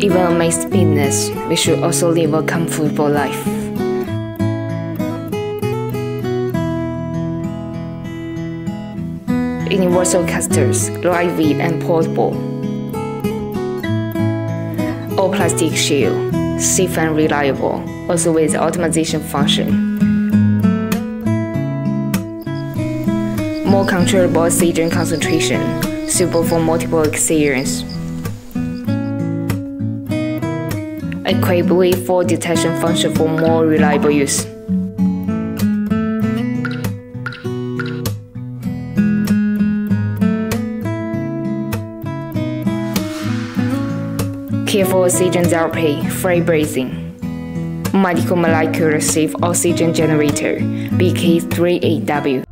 Even amidst fitness, we should also live a comfortable life. Universal casters, lightweight and portable. All plastic shield, safe and reliable, also with optimization function. More controllable oxygen concentration, suitable for multiple experience. Equipped with fall detection function for more reliable use. Careful oxygen therapy, free breathing. Medical molecular sieve oxygen generator, BK-3AW.